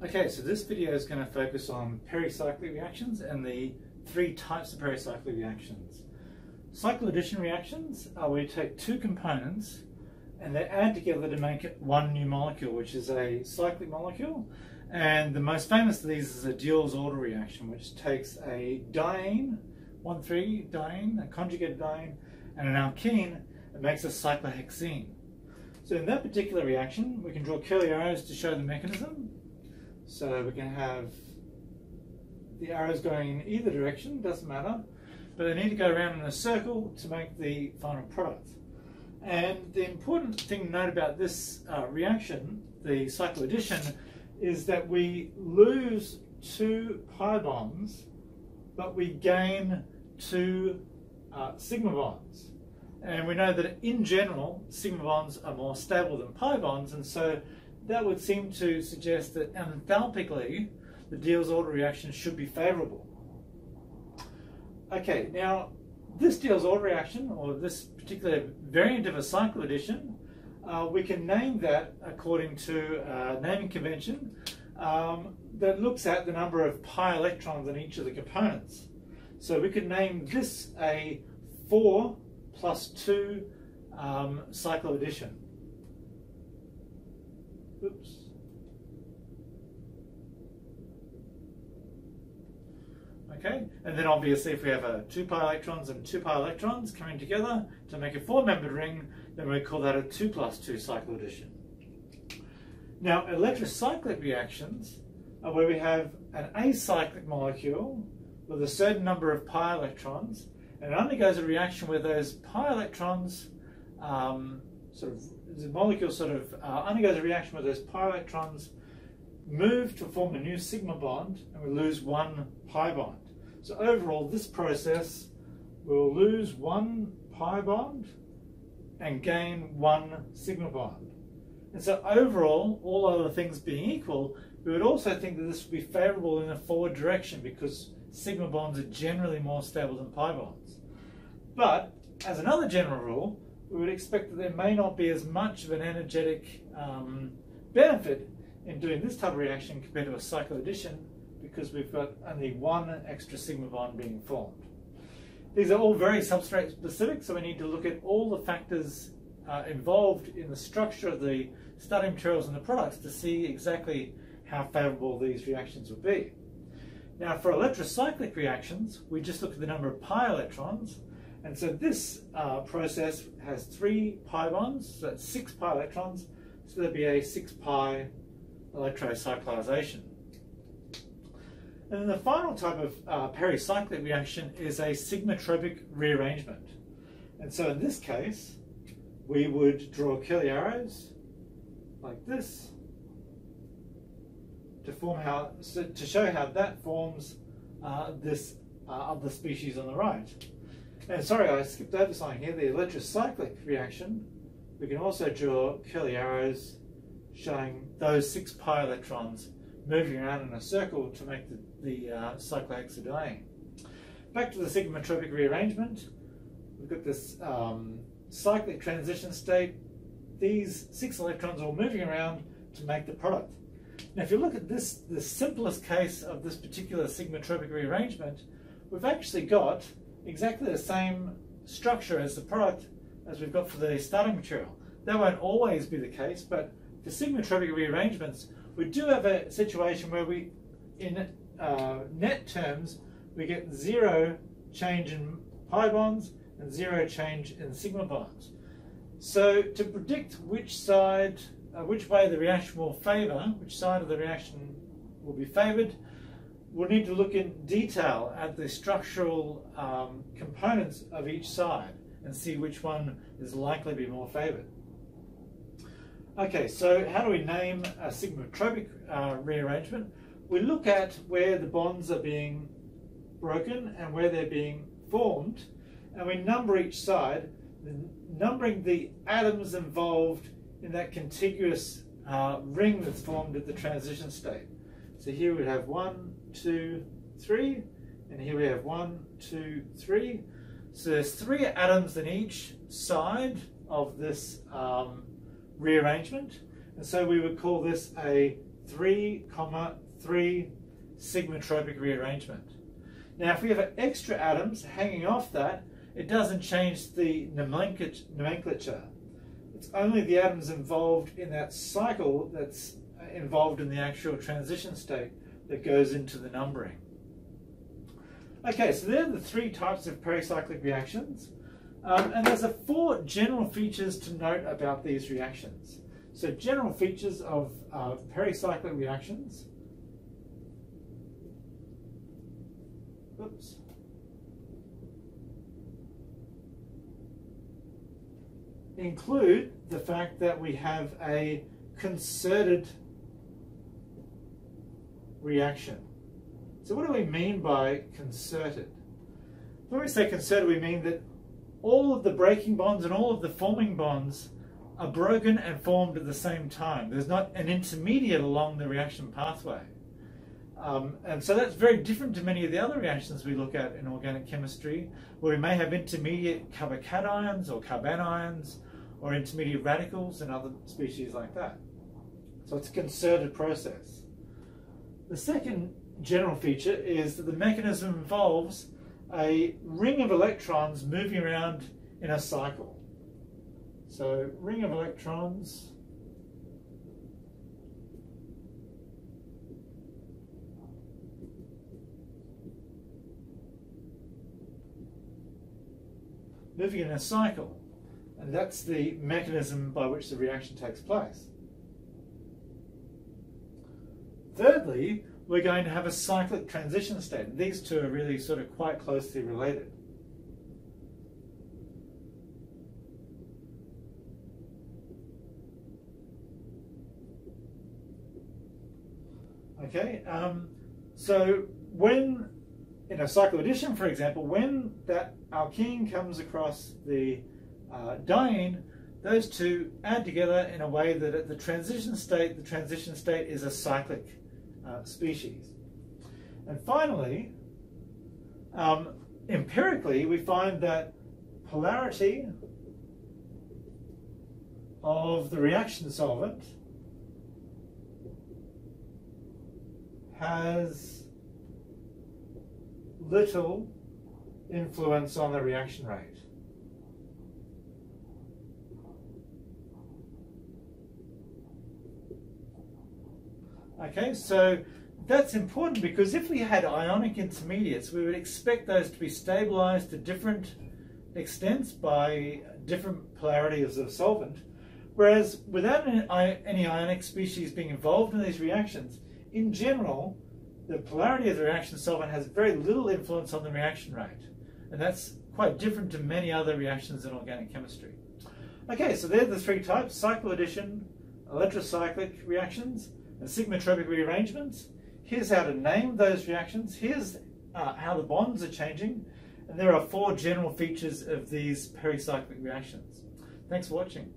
Okay, so this video is going to focus on pericyclic reactions and the three types of pericyclic reactions. Cycloaddition reactions are where you take two components and they add together to make one new molecule, which is a cyclic molecule. And the most famous of these is a Diels-Alder reaction, which takes a diene, 1,3-diene, a conjugated diene, and an alkene, and makes a cyclohexene. So in that particular reaction, we can draw curly arrows to show the mechanism. So we can have the arrows going in either direction, doesn't matter, but they need to go around in a circle to make the final product. And the important thing to note about this uh, reaction, the cycloaddition, is that we lose two pi bonds, but we gain two uh, sigma bonds. And we know that in general, sigma bonds are more stable than pi bonds, and so that would seem to suggest that enthalpically, the Diels-Alder reaction should be favorable. Okay, now this Diels-Alder reaction, or this particular variant of a cycloaddition, uh, we can name that according to a naming convention um, that looks at the number of pi electrons in each of the components. So we could name this a 4 plus 2 um, cycloaddition. Oops. Okay, and then obviously if we have a 2 pi electrons and 2 pi electrons coming together to make a four-membered ring, then we call that a 2 plus 2 cycloaddition. Now, electrocyclic reactions are where we have an acyclic molecule with a certain number of pi electrons, and it undergoes a reaction where those pi electrons um, sort of the molecule sort of uh, undergoes a reaction where those pi electrons move to form a new sigma bond and we lose one pi bond. So overall, this process will lose one pi bond and gain one sigma bond. And so overall, all other things being equal, we would also think that this would be favorable in a forward direction because sigma bonds are generally more stable than pi bonds. But as another general rule, we would expect that there may not be as much of an energetic um, benefit in doing this type of reaction compared to a cycloaddition because we've got only one extra sigma bond being formed. These are all very substrate specific, so we need to look at all the factors uh, involved in the structure of the starting materials and the products to see exactly how favorable these reactions would be. Now for electrocyclic reactions, we just look at the number of pi electrons and so this uh, process has three pi bonds, so that's six pi electrons, so there'd be a six pi electrocyclization. And then the final type of uh, pericyclic reaction is a sigmatropic rearrangement. And so in this case, we would draw curly arrows like this to form how so to show how that forms uh, this uh, other species on the right. And sorry, I skipped over something here, the electrocyclic reaction. We can also draw curly arrows showing those six pi electrons moving around in a circle to make the, the uh, cyclohexadiene. Back to the sigmatropic rearrangement, we've got this um, cyclic transition state. These six electrons are moving around to make the product. Now if you look at this, the simplest case of this particular sigmatropic rearrangement, we've actually got exactly the same structure as the product as we've got for the starting material. That won't always be the case, but for sigmatropic rearrangements, we do have a situation where we, in uh, net terms, we get zero change in pi bonds and zero change in sigma bonds. So to predict which side, uh, which way the reaction will favour, which side of the reaction will be favoured, we'll need to look in detail at the structural um, components of each side and see which one is likely to be more favoured. Okay, so how do we name a sigmatropic uh, rearrangement? We look at where the bonds are being broken and where they're being formed, and we number each side, numbering the atoms involved in that contiguous uh, ring that's formed at the transition state. So here we have one, two, three, and here we have one, two, three. So there's three atoms in each side of this um, rearrangement, and so we would call this a 3 comma 3 sigmatropic rearrangement. Now if we have extra atoms hanging off that, it doesn't change the nomenclature. It's only the atoms involved in that cycle that's involved in the actual transition state that goes into the numbering. Okay, so there are the three types of pericyclic reactions. Um, and there's a four general features to note about these reactions. So general features of uh, pericyclic reactions. Oops. Include the fact that we have a concerted reaction. So what do we mean by concerted? When we say concerted, we mean that all of the breaking bonds and all of the forming bonds are broken and formed at the same time. There's not an intermediate along the reaction pathway. Um, and so that's very different to many of the other reactions we look at in organic chemistry, where we may have intermediate carbocations or carbanions or intermediate radicals and other species like that. So it's a concerted process. The second general feature is that the mechanism involves a ring of electrons moving around in a cycle. So ring of electrons moving in a cycle. And that's the mechanism by which the reaction takes place. Thirdly, we're going to have a cyclic transition state. These two are really sort of quite closely related. Okay, um, so when in a cycloaddition, for example, when that alkene comes across the uh, diene, those two add together in a way that at the transition state, the transition state is a cyclic uh, species. And finally, um, empirically, we find that polarity of the reaction solvent has little influence on the reaction rate. Okay, so that's important because if we had ionic intermediates, we would expect those to be stabilized to different extents by different polarities of solvent. Whereas without any ionic species being involved in these reactions, in general, the polarity of the reaction solvent has very little influence on the reaction rate. And that's quite different to many other reactions in organic chemistry. Okay, so there are the three types, cycloaddition, electrocyclic reactions, and sigmatropic rearrangements. Here's how to name those reactions. Here's uh, how the bonds are changing. And there are four general features of these pericyclic reactions. Thanks for watching.